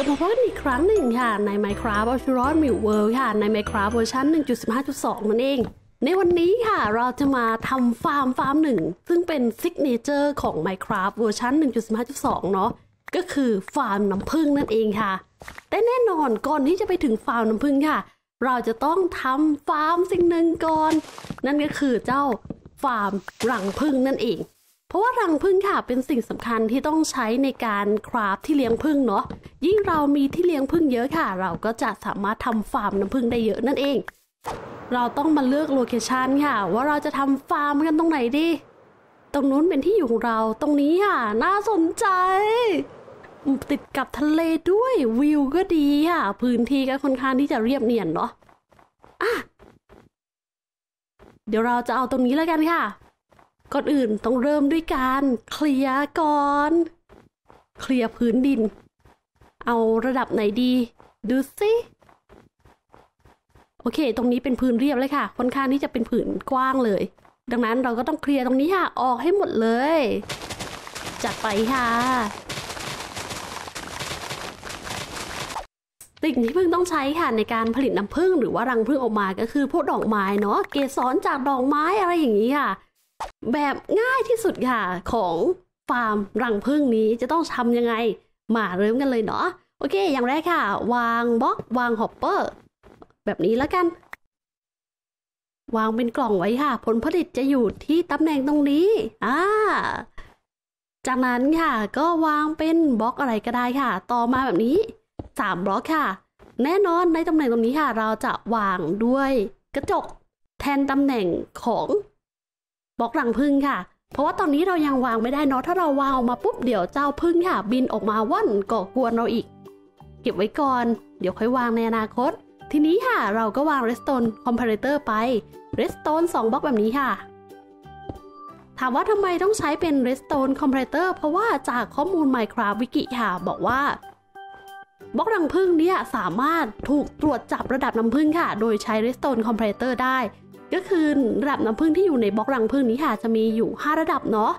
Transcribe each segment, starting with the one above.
ลับมาพบกันอีกครั้งหนึ่งค่ะใน Minecraft u l t r a m i l World ค่ะใน Minecraft เวอร์ชัน1.15.2 นั่นเอง ในวันนี้ค่ะเราจะมาทำฟาร์มฟาร์มหนึ่งซึ่งเป็น signature ของ Minecraft เวอร์ชัน1.15.2 เนาะก็คือฟาร์มน้ำผึ้งนั่นเองค่ะ แต่แน่นอนก่อนที่จะไปถึงฟาร์มน้ำผึ้งค่ะ เราจะต้องทำฟาร์มสิ่งหนึ่งก่อน นั่นก็คือเจ้าฟาร์มรังผึ้งนั่นเอง เพราะว่ารังผึ้งค่ะเป็นสิ่งสำคัญที่ต้องใช้ในการ craft ที่เลี้ยงผึ้งเนาะยิ่งเรามีที่เลี้ยงผึ้งเยอะค่ะ เราก็จะสามารถทำฟาร์มน้ำผึ้งได้เยอะนั่นเอง เราต้องมาเลือกโลเคชันค่ะ ว่าเราจะทำฟาร์มกันตรงไหนดี ตรงนู้นเป็นที่อยู่ของเราตรงนี้ค่ะ น่าสนใจ ติดกับทะเลด้วยวิวก็ดีค่ะ พื้นที่ก็ค่อนข้างที่จะเรียบเนียนเนาะอะเดี๋ยวเราจะเอาตรงนี้แล้วกันค่ะ ก่อนอื่นต้องเริ่มด้วยการเคลียร์ก่อน เคลียร์พื้นดิน เอาระดับไหนดี ดูสิโอเค ตรงนี้เป็นพื้นเรียบเลยค่ะ ค่อนข้างที่จะเป็นผืนกว้างเลย ดังนั้นเราก็ต้องเคลียร์ตรงนี้ค่ะ ออกให้หมดเลย จัดไปค่ะ สิ่งที่พึ่งต้องใช้ค่ะในการผลิตน้ำผึ้งหรือว่ารังผึ้งออกมาก็คือพวกดอกไม้เนาะ เกสรจากดอกไม้อะไรอย่างนี้ค่ะ แบบง่ายที่สุดค่ะของฟาร์มรังผึ้งนี้จะต้องทำยังไง มาเริ่มกันเลยเนาะโอเค อย่างแรกค่ะ วางบล็อกวาง hopper แบบนี้แล้วกัน วางเป็นกล่องไว้ค่ะ ผลผลิตจะอยู่ที่ตำแหน่งตรงนี้อ่าจากนั้นค่ะก็วางเป็นบล็อกอะไรก็ได้ค่ะ ต่อมาแบบนี้สามบล็อกค่ะ แน่นอนในตำแหน่งตรงนี้ค่ะ เราจะวางด้วยกระจกแทนตำแหน่งของ บล็อกรังผึ้งค่ะ เพราะว่าตอนนี้เรายังวางไม่ได้เนาะถ้าเราวางออกมาปุ๊บเดี๋ยวเจ้าผึ้งค่ะ บินออกมาว่อนก่อกวนเราอีก เก็บไว้ก่อน เดี๋ยวค่อยวางในอนาคต ทีนี้ค่ะเราก็วาง redstone comparator ไป redstone 2บล็อกแบบนี้ค่ะถามว่าทำไมต้องใช้เป็น redstone comparator เพราะว่าจากข้อมูล Minecraft Wiki ค่ะ บอกว่าบล็อกรังผึ้งเนี่ยสามารถถูกตรวจจับระดับน้ำผึ้งค่ะ โดยใช้ redstone comparator ได้ ก็คือระดับน้ำผึ้งที่อยู่ในบล็อกรังผึ้งนี้ค่ะจะมีอยู่ 5 ระดับเนาะ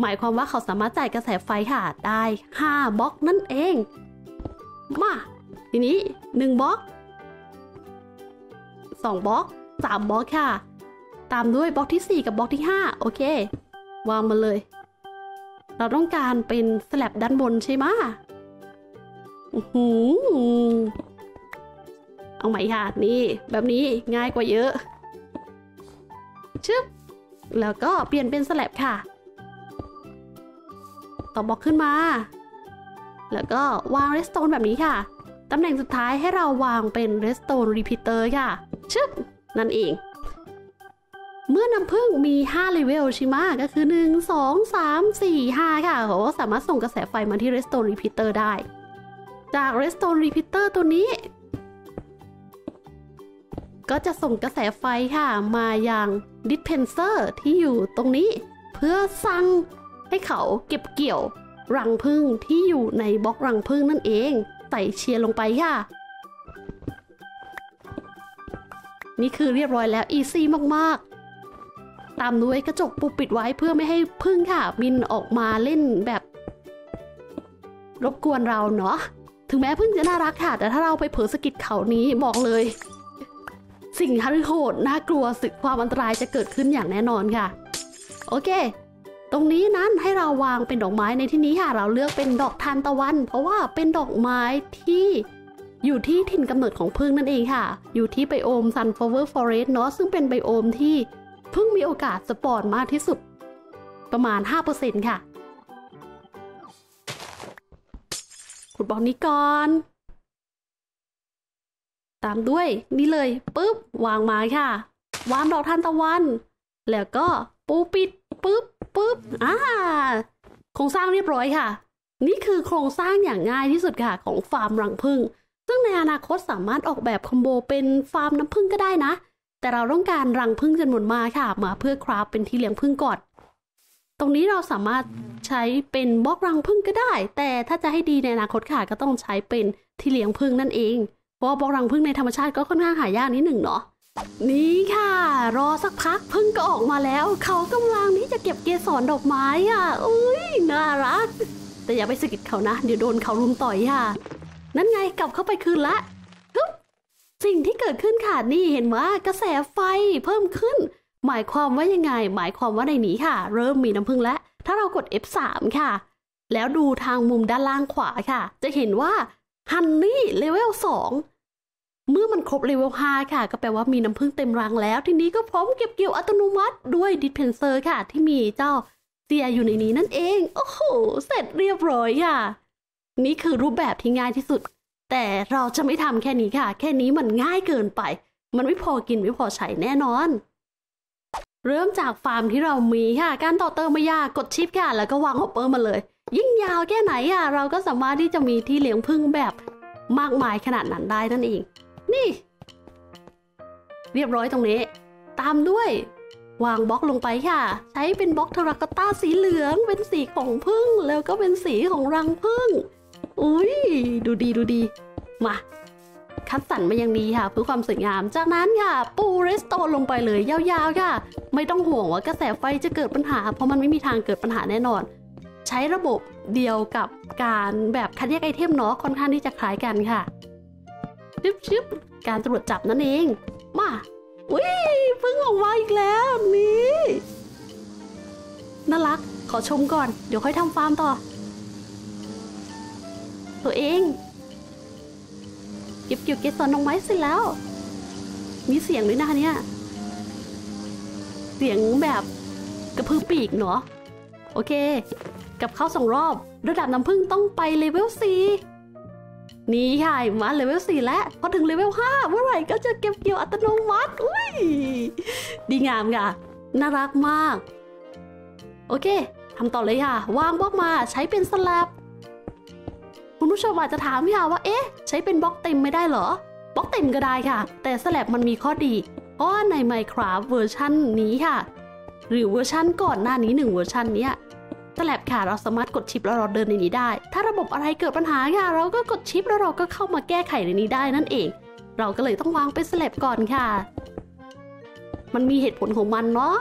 หมายความว่าเขาสามารถจ่ายกระแสไฟค่ะได้ 5บล็อกนั่นเองมาทีนี้ 1บล็อก2บล็อก3บล็อกค่ะ ตามด้วยบล็อกที่ 4 กับบล็อกที่ 5 โอเค วางมาเลย เราต้องการเป็นสแลบด้านบนใช่ไหมอือหือเอาใหม่ค่ะ นี่ แบบนี้ง่ายกว่าเยอะ ชึบแล้วก็เปลี่ยนเป็นสแลบค่ะ ต่อบล็อกขึ้นมา แล้วก็วาง redstone แบบนี้ค่ะ ตำแหน่งสุดท้ายให้เราวางเป็น redstone repeater ค่ะ ชึบนั่นเอง เมื่อน้ำผึ้งมี5เลเวลใช่ไหมก็คือ 1 2 3 4 5 ค่ะเขาสามารถส่งกระแสไฟมาที่ redstone repeater ได้ จาก redstone repeater ตัวนี้ ก็จะส่งกระแสไฟค่ะ มาอยัง dispenser ที่อยู่ตรงนี้ เพื่อสั่งให้เขาเก็บเกี่ยวรังผึ้งที่อยู่ในบล็อกรังผึ้งนั่นเอง ใส่เชียร์ลงไปค่ะ นี่คือเรียบร้อยแล้วอีซี่มากๆ ตามด้วยกระจกปูปิดไว้เพื่อไม่ให้ผึ้งค่ะ บินออกมาเล่นแบบ รบกวนเราเนาะถึงแม้พึ่งจะน่ารักค่ะ แต่ถ้าเราไปเผลอสกิดเขานี้บอกเลย สิ่งที่โหดน่ากลัวสึกความอันตรายจะเกิดขึ้นอย่างแน่นอนค่ะ โอเค ตรงนี้นั้นให้เราวางเป็นดอกไม้ในที่นี้ค่ะ เราเลือกเป็นดอกทานตะวัน เพราะว่าเป็นดอกไม้ที่อยู่ที่ถิ่นกำเนิดของพึ่งนั่นเองค่ะ อยู่ที่ไบโอม Sunflower Forest เนาะซึ่งเป็นไบโอมที่พึ่งมีโอกาสสปอนมากที่สุด ประมาณ 5%ค่ะขุดบอกนี้ก่อน ตามด้วยนี่เลยปุ๊บวางไม้ค่ะ วางดอกทานตะวัน แล้วก็ปูปิดปุ๊บปุ๊บอ่าโครงสร้างเรียบร้อยค่ะ นี่คือโครงสร้างอย่างง่ายที่สุดค่ะของฟาร์มรังผึ้งซึ่งในอนาคตสามารถออกแบบคอมโบเป็นฟาร์มน้ำผึ้งก็ได้นะ แต่เราต้องการรังผึ้งจำนวนมากค่ะ มาเพื่อคราฟเป็นที่เลี้ยงผึ้งก่อนตรงนี้เราสามารถใช้เป็นบล็อกรังผึ้งก็ได้ แต่ถ้าจะให้ดีในอนาคตค่ะก็ต้องใช้เป็นที่เลี้ยงผึ้งนั่นเอง เพราะว่าบล็อกรังผึ้งในธรรมชาติก็ค่อนข้างหายากนิดหนึ่งเนาะนี่ค่ะ รอสักพักพึ่งก็ออกมาแล้ว เขากำลังที่จะเก็บเกสรดอกไม้อะอุ้ยน่ารัก แต่อย่าไปสะกิดเขานะ เดี๋ยวโดนเขารุมต่อยค่ะ นั่นไงกลับเข้าไปคืนละสิ่งที่เกิดขึ้นค่ะนี่เห็นว่ากระแสไฟเพิ่มขึ้น หมายความว่ายังไง หมายความว่าในนี้ค่ะ เริ่มมีน้ำผึ้งแล้ว ถ้าเรากด F3 ค่ะ แล้วดูทางมุมด้านล่างขวาค่ะ จะเห็นว่า honey level 2 เมื่อมันครบเลเวล 5 ค่ะ ก็แปลว่ามีน้ำผึ้งเต็มรังแล้ว ทีนี้ก็พร้อมเก็บเกี่ยวอัตโนมัติด้วย dispenser ค่ะ ที่มีเจ้าเตียอยู่ในนี้นั่นเอง โอ้โห เสร็จเรียบร้อยค่ะ นี่คือรูปแบบที่ง่ายที่สุด แต่เราจะไม่ทำแค่นี้ค่ะ แค่นี้มันง่ายเกินไป มันไม่พอกินไม่พอใช้แน่นอน เริ่มจากฟาร์มที่เรามีค่ะ การต่อเติมไม่ยาก กด shift ค่ะ แล้วก็วาง hopper มาเลย ยิ่งยาวแค่ไหนอะ เราก็สามารถที่จะมีที่เลี้ยงผึ้งแบบมากมายขนาดนั้นได้นั่นเอง นี่ เรียบร้อยตรงนี้ ตามด้วย วางบล็อกลงไปค่ะ ใช้เป็นบล็อกเทราโกต้าสีเหลือง เป็นสีของผึ้งแล้วก็เป็นสีของรังผึ้งอุ้ยดูดีดูดีมาคัดสรรมาอย่างดีค่ะเพื่อความสวยงาม จากนั้นค่ะ ปู redstone ลงไปเลยยาวๆค่ะ ไม่ต้องห่วงว่ากระแสไฟจะเกิดปัญหา เพราะมันไม่มีทางเกิดปัญหาแน่นอน ใช้ระบบเดียวกับการแบบคัดแยก item เนาะค่อนข้างที่จะคล้ายกันค่ะ ชึบชึบการตรวจจับนั่นเอง มาอุ้ยเพิ่งออกมาอีกแล้วนี่น่ารักขอชมก่อน เดี๋ยวค่อยทำฟาร์มต่อ ตัวเองเก็บเกี่ยวเกสรดอกไม้เสร็จแล้ว มีเสียงด้วยนะเนี่ย เสียงแบบกระพือปีกเนาะโอเค กับเข้าสองรอบ ระดับน้ำผึ้งต้องไปเลเวล4 นี่ค่ะมาเลเวล4แล้วพอถึงเลเวล5เมื่อไหร่ก็จะเก็บเกี่ยวอัตโนมัติอุ้ยดีงามค่ะ น่ารักมาก โอเคทำต่อเลยค่ะ วางบล็อกมาใช้เป็น slab คุณผู้ชมอาจจะถามค่ะว่าเอ๊ะ ใช้เป็นบล็อกเต็มไม่ได้เหรอบล็อกเต็มก็ได้ค่ะ แต่ slab มันมีข้อดีเพราะใน Minecraft เวอร์ชันนี้ค่ะ หรือเวอร์ชันก่อนหน้านี้หนึ่งเวอร์ชันเนี้ย slab ค่ะเราสามารถกด shift แล้วเราเดินในนี้ได้ ถ้าระบบอะไรเกิดปัญหาค่ะเราก็กด shift แล้วเราก็เข้ามาแก้ไขในนี้ได้นั่นเอง เราก็เลยต้องวางเป็น slab ก่อนค่ะ มันมีเหตุผลของมันเนาะ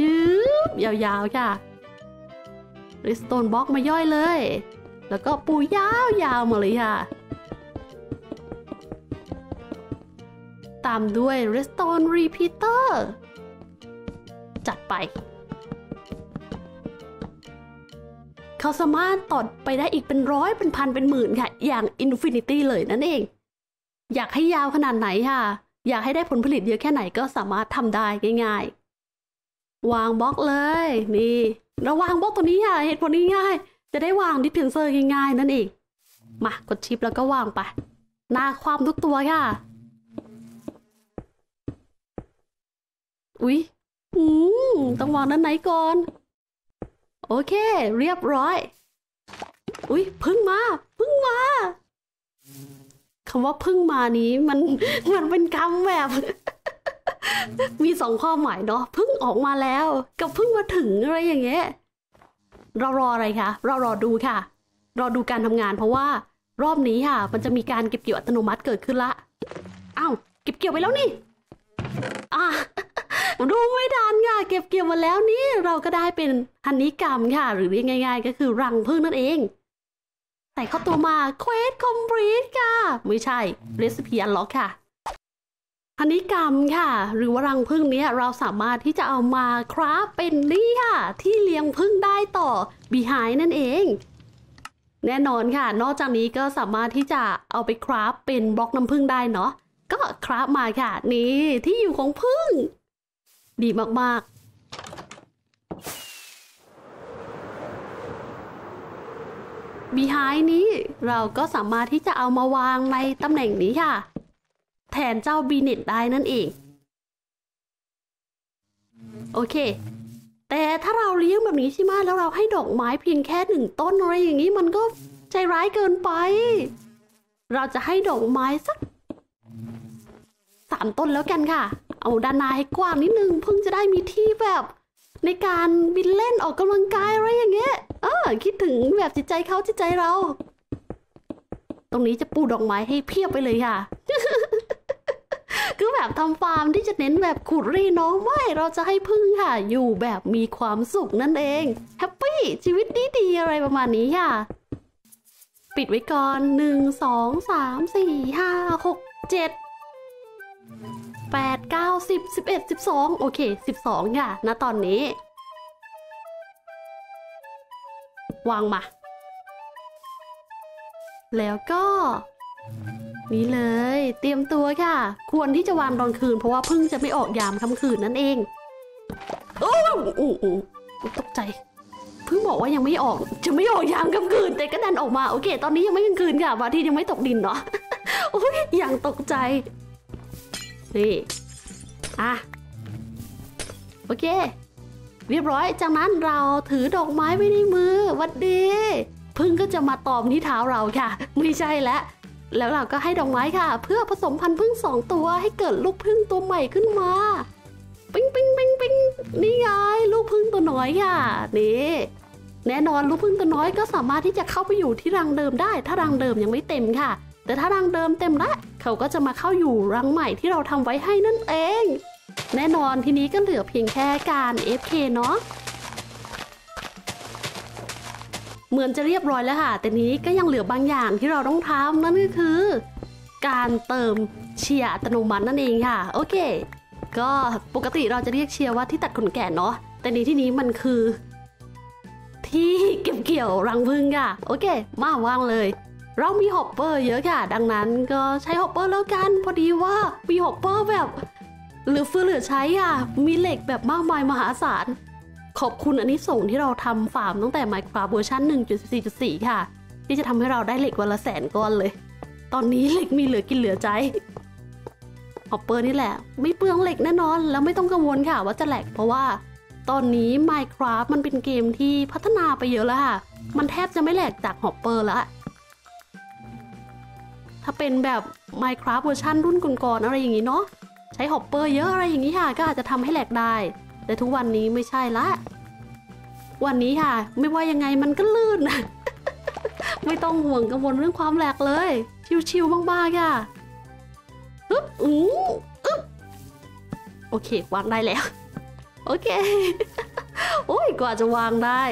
ยืบยาวๆค่ะ redstone บล็อกมาย่อยเลย แล้วก็ปูยาวๆมาเลยค่ะ ตามด้วย Redstone Repeater จัดไป เขาสามารถต่อไปได้อีกเป็นร้อยเป็นพันเป็นหมื่นค่ะ อย่าง Infinity เลยนั่นเอง อยากให้ยาวขนาดไหนค่ะ อยากให้ได้ผลผลิตเยอะแค่ไหนก็สามารถทำได้ง่าย ๆ วางบล็อกเลย นี่เราวางบล็อกตัวนี้ค่ะเหตุผลง่ายๆจะได้วาง Dispenser ง่ายๆ นั่นเองมากดชิปแล้วก็วางไปหน้าความทุกตัวค่ะ อุ๊ยอืมต้องวางด้านไหนก่อน โอเค เรียบร้อย อุ๊ยพึ่งมาพึ่งมาคำว่าพึ่งมานี้มันมันเป็นคำแบบ มีสองความหมายเนาะพึ่งออกมาแล้ว กับพึ่งมาถึงอะไรอย่างเงี้ยเรารออะไรคะเรารอดูค่ะ รอดูการทำงานเพราะว่า รอบนี้ค่ะ มันจะมีการเก็บเกี่ยวอัตโนมัติเกิดขึ้นละอ้าวเก็บเกี่ยวไปแล้วนี่ อะ ดูไม่ทันค่ะ เก็บเกี่ยวมาแล้วนี่เราก็ได้เป็น Honeycomb ค่ะ หรือเรียกง่าย ๆ ก็คือรังผึ้งนั่นเองใส่เข้าตัวมา Quest Complete ค่ะ ไม่ใช่ Recipe Unlock ค่ะพันธิกรรมค่ะ หรือว่ารังผึ้งนี้เราสามารถที่จะเอามาคราฟเป็นนี่ค่ะ ที่เลี้ยงผึ้งได้ต่อบีไฮนั่นเอง แน่นอนค่ะ นอกจากนี้ก็สามารถที่จะเอาไปคราฟเป็นบล็อกน้ำผึ้งได้เนาะก็คราฟมาค่ะ นี่ที่อยู่ของผึ้ง ดีมากๆบีไฮนี้เราก็สามารถที่จะเอามาวางในตำแหน่งนี้ค่ะ แทนเจ้าบีเน็ตได้นั่นเอง โอเค แต่ถ้าเราเลี้ยงแบบนี้ใช่ไหมแล้วเราให้ดอกไม้เพียงแค่หนึ่งต้นอะไรอย่างนี้มันก็ใจร้ายเกินไป เราจะให้ดอกไม้สักสามต้นแล้วกันค่ะ เอาด้านหน้าให้กว้างนิดนึงเพิ่งจะได้มีที่แบบ ในการบินเล่นออกกำลังกายอะไรอย่างเงี้ยเออคิดถึงแบบจิตใจเขาจิตใจเรา ตรงนี้จะปูดอกไม้ให้เพียบไปเลยค่ะ คือแบบทำฟาร์มที่จะเน้นแบบขุดรีน้องไม่เราจะให้พึ่งค่ะ อยู่แบบมีความสุขนั่นเองแฮปปี้ชีวิตดีดีๆอะไรประมาณนี้ค่ะปิดไว้ก่อนหนึ่งสองสามสี่ห้าหกเจ็ดแปดเก้าสิบสิบเอ็ดสิบสองโอเคสิบสองค่ะณตอนนี้ วางมา แล้วก็ นี่เลย เตรียมตัวค่ะ ควรที่จะวางตอนคืนเพราะว่าพึ่งจะไม่ออกยามค่ำคืนนั่นเองโอ้อู้อู้ตกใจ เพิ่งบอกว่ายังไม่ออก จะไม่ออกยามกลางคืน แต่ก็ดันออกมา โอเค ตอนนี้ยังไม่กลางคืนค่ะวันอาที่ยังไม่ตกดินเนาะโอ้ยอย่างตกใจ นี่อะโอเค เรียบร้อยจากนั้นเราถือดอกไม้ไว้ในมือวัดดีพึ่งก็จะมาตอมที่เท้าเราค่ะ ไม่ใช่แล้วแล้วเราก็ให้ดอกไม้ค่ะ เพื่อผสมพันธุ์พึ่งสองตัวให้เกิดลูกพึ่งตัวใหม่ขึ้นมาปิ๊งปิ๊งปิ๊งปิ๊งนี่ไงลูกพึ่งตัวน้อยค่ะนี่แน่นอนลูกพึ่งตัวน้อยก็สามารถที่จะเข้าไปอยู่ที่รังเดิมได้ ถ้ารังเดิมยังไม่เต็มค่ะ แต่ถ้ารังเดิมเต็มละเขาก็จะมาเข้าอยู่รังใหม่ที่เราทำไว้ให้นั่นเอง แน่นอนทีนี้ก็เหลือเพียงแค่การ AFK เนาะเหมือนจะเรียบร้อยแล้วค่ะ แต่นี้ก็ยังเหลือบางอย่างที่เราต้องทำนั่นก็คือ การเติม Shears อัตโนมัตินั่นเองค่ะ โอเค ก็ปกติเราจะเรียก Shears ว่าที่ตัดขนแกะเนาะแต่ในที่นี้มันคือ ที่เก็บเกี่ยวรังผึ้งค่ะ โอเค มาวางเลย เรามี Hopper เยอะค่ะ ดังนั้นก็ใช้ Hopper แล้วกัน พอดีว่ามี Hopper แบบเหลือเฟือเหลือใช้อะ มีเหล็กแบบมากมายมหาศาล ขอบคุณอานิสงส์ที่เราทำฟาร์มตั้งแต่ Minecraft เวอร์ชัน1.4.4 ค่ะ ที่จะทำให้เราได้เหล็กวันละแสนก้อนเลย ตอนนี้เหล็กมีเหลือกินเหลือใช้ Hopper นี่แหละ ไม่เปลืองเหล็กแน่นอน แล้วไม่ต้องกังวลค่ะว่าจะ lag เพราะว่า ตอนนี้ Minecraft มันเป็นเกมที่พัฒนาไปเยอะแล้วค่ะ มันแทบจะไม่ lag จาก Hopper แล้ว ถ้าเป็นแบบ Minecraft เวอร์ชันรุ่นก่อนๆอะไรอย่างนี้เนาะใช้ Hopper เยอะอะไรอย่างนี้ค่ะ ก็อาจจะทำให้ lag ได้ แต่ทุกวันนี้ไม่ใช่ละ วันนี้ค่ะ ไม่ว่ายังไงมันก็ลื่น ไม่ต้องห่วงกังวลเรื่องความ lag เลย ชิวๆมากๆค่ะอึ๊บอืออึ๊บโอเควางได้แล้ว โอเค โอ้ยกว่าจะวางได้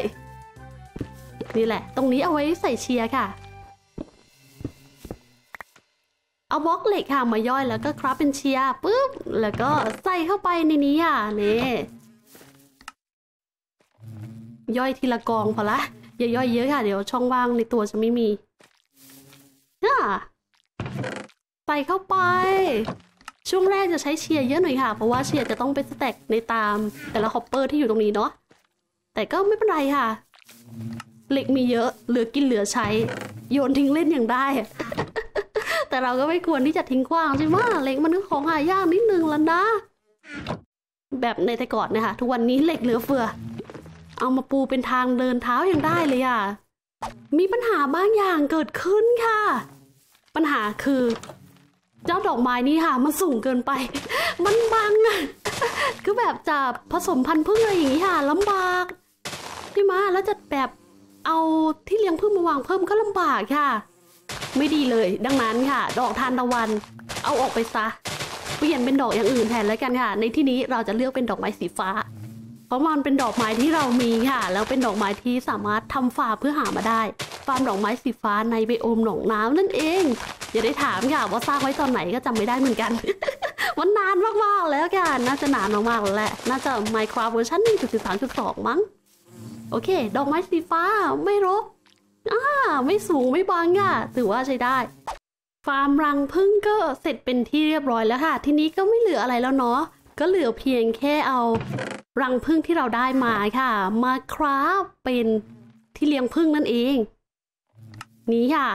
นี่แหละ ตรงนี้เอาไว้ใส่เชียร์ค่ะ เอาบล็อกเหล็กค่ะมาย่อยแล้วก็คราฟเป็นเชียร์ปุ๊บแล้วก็ใส่เข้าไปในนี้อะนี่ย่อยทีละกองพอละอย่าย่อยเยอะค่ะ เดี๋ยวช่องว่างในตัวจะไม่มีอะใส่เข้าไป ช่วงแรกจะใช้เชียร์เยอะหน่อยค่ะ เพราะว่าเชียร์จะต้องไปสแต็กในตามแต่ละ Hopper ที่อยู่ตรงนี้เนาะแต่ก็ไม่เป็นไรค่ะ เหล็กมีเยอะเหลือกินเหลือใช้ โยนทิ้งเล่นอย่างได้ แต่เราก็ไม่ควรที่จะทิ้งขว้างใช่ไหมเหล็กมันก็ของหายากนิดนึงแล้วนะ แบบในแต่ก่อนนะคะทุกวันนี้เหล็กเหลือเฟือ เอามาปูเป็นทางเดินเท้ายังได้เลยอะ มีปัญหาบางอย่างเกิดขึ้นค่ะ ปัญหาคือ เจ้าดอกไม้นี้ค่ะ มันสูงเกินไป มันบังอะคือแบบจะผสมพันธุ์พึ่งอะไรอย่างนี้ค่ะลำบากพี่มาแล้วจะแบบเอาที่เลี้ยงพึ่งมาวางเพิ่มก็ลำบากค่ะ ไม่ดีเลย ดังนั้นค่ะ ดอกทานตะวัน เอาออกไปซะ เปลี่ยนเป็นดอกอย่างอื่นแทนแล้วกันค่ะ ในที่นี้เราจะเลือกเป็นดอกไม้สีฟ้า เพราะมันเป็นดอกไม้ที่เรามีค่ะ แล้วเป็นดอกไม้ที่สามารถทำฟาร์มเพื่อหามาได้ ฟาร์มดอกไม้สีฟ้าในไบโอมหนองน้ำนั่นเอง อย่าได้ถามค่ะว่าสร้างไว้ตอนไหนก็จำไม่ได้เหมือนกันมันนานมากๆแล้วค่ะ น่าจะนานมากๆแล้วแหละ น่าจะ Minecraft เวอร์ชัน1.13.2 มั้ง โอเค ดอกไม้สีฟ้าไม่รก อ่าไม่สูงไม่บางค่ะถือว่าใช้ได้ ฟาร์มรังพึ่งก็เสร็จเป็นที่เรียบร้อยแล้วค่ะ ทีนี้ก็ไม่เหลืออะไรแล้วเนาะก็เหลือเพียงแค่เอา รังพึ่งที่เราได้มาค่ะ มาคราฟเป็นที่เลี้ยงพึ่งนั่นเอง นี้ค่ะ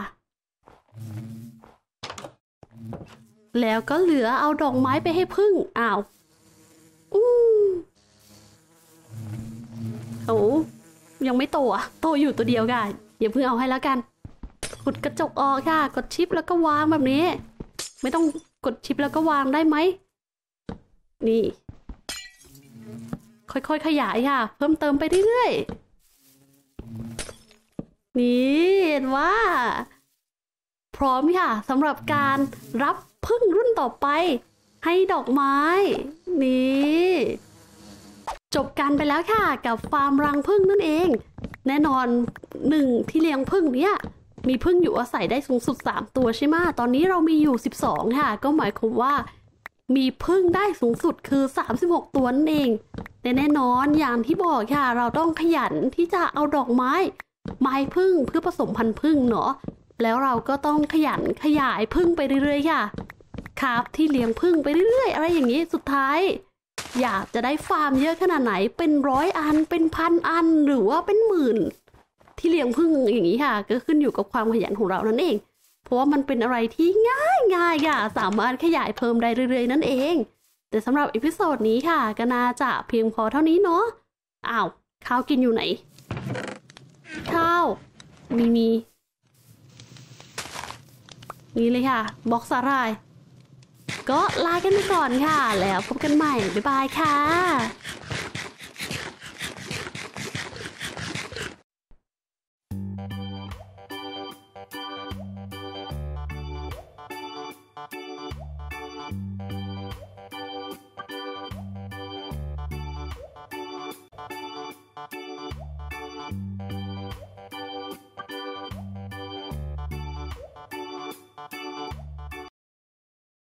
แล้วก็เหลือเอาดอกไม้ไปให้พึ่งอ้าวอืมโอ้ยังไม่โตอะ โตอยู่ตัวเดียวกัน อย่าเพิ่งเอาให้แล้วกันกดกระจกออกค่ะ กดชิปแล้วก็วางแบบนี้ ไม่ต้องกดชิปแล้วก็วางได้ไหม นี่ ค่อยๆขยายค่ะ เพิ่มเติมไปเรื่อยๆ นี่เห็นว่า พร้อมค่ะสำหรับการรับพึ่งรุ่นต่อไป ให้ดอกไม้ นี่ จบกันไปแล้วค่ะ กับฟาร์มรังพึ่งนั่นเอง แน่นอนหนึ่งที่เลี้ยงพึ่งเนี้ยมีพึ่งอยู่อาศัยได้สูงสุด 3 ตัวใช่ไหมตอนนี้เรามีอยู่ 12 ค่ะ ก็หมายความว่า มีพึ่งได้สูงสุดคือ 36 ตัวนั่นเองแต่แน่นอนอย่างที่บอกค่ะ เราต้องขยันที่จะเอาดอกไม้ไม้พึ่งเพื่อผสมพันธุ์พึ่งเนาะแล้วเราก็ต้องขยันขยายพึ่งไปเรื่อยๆค่ะ ครับที่เลี้ยงพึ่งไปเรื่อยๆ อะไรอย่างนี้สุดท้าย อยากจะได้ฟาร์มเยอะขนาดไหน เป็นร้อยอัน เป็นพันอัน หรือว่าเป็นหมื่น ที่เลี้ยงพึ่งอย่างนี้ค่ะ ก็ขึ้นอยู่กับความขยันของเรานั่นเอง เพราะว่ามันเป็นอะไรที่ง่ายง่ายค่ะ สามารถขยายเพิ่มได้เรื่อยๆ นั่นเอง แต่สำหรับ episode นี้ค่ะ ก็น่าจะเพียงพอเท่านี้เนาะ อ้าว ข้าวกินอยู่ไหน ข้าว มีมี นี่เลยค่ะ บล็อกสาหร่าย ก็ลากันไปก่อนค่ะ แล้วพบกันใหม่ บ๊ายบายค่ะ